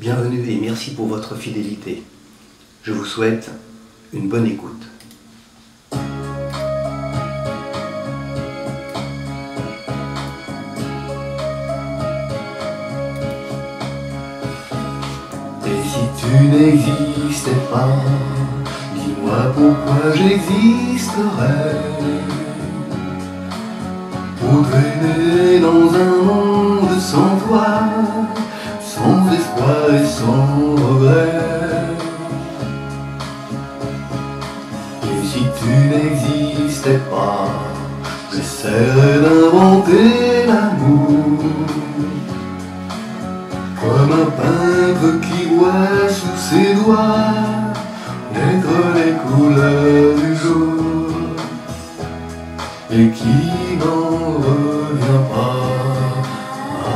Bienvenue et merci pour votre fidélité. Je vous souhaite une bonne écoute. Et si tu n'existais pas, dis-moi pourquoi j'existerais. N'existais pas, j'essaierais d'inventer l'amour. Comme un peintre qui voit sous ses doigts naître les couleurs du jour et qui n'en revient pas. Ah.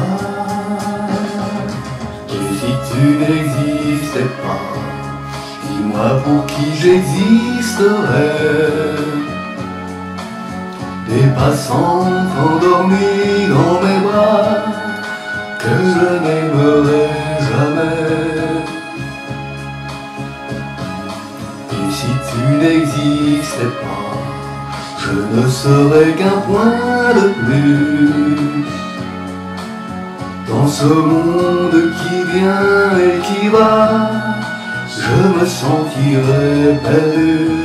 Et si tu n'existais pas, dis-moi pour qui j'existerais. Passants endormis dans mes bras que je n'aimerai jamais. Et si tu n'existais pas, je ne serais qu'un point de plus dans ce monde qui vient et qui va. Je me sentirais perdu.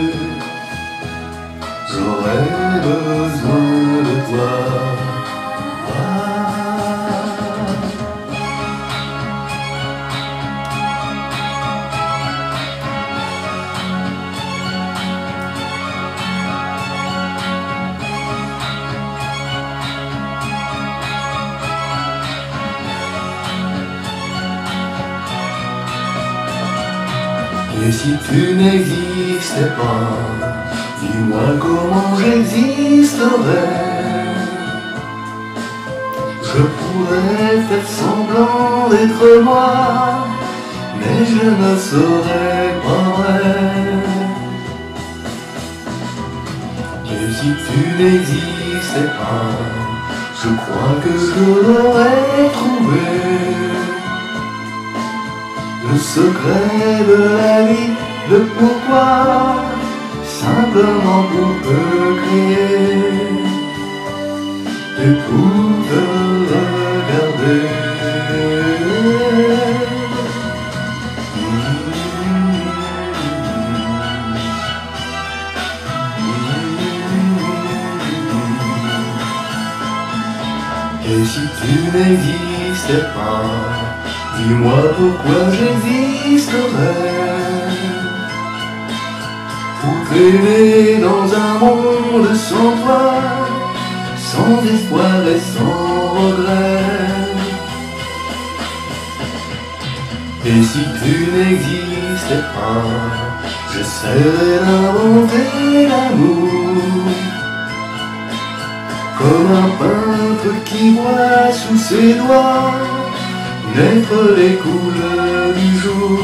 Et si tu n'existais pas, dis-moi comment j'existerais. Je pourrais faire semblant d'être moi, mais je ne serais pas vrai. Et si tu n'existais pas, je crois que je l'aurais secret de la vie, le pourquoi, simplement pour te crier si tu n'existais pas, dis-moi pourquoi j'existerais. Pour traîner dans un monde sans toi, sans espoir et sans regret. Et si tu n'existais pas, j'essaierais d'inventer l'amour. Comme un qui voit sous ses doigts naître les couleurs du jour.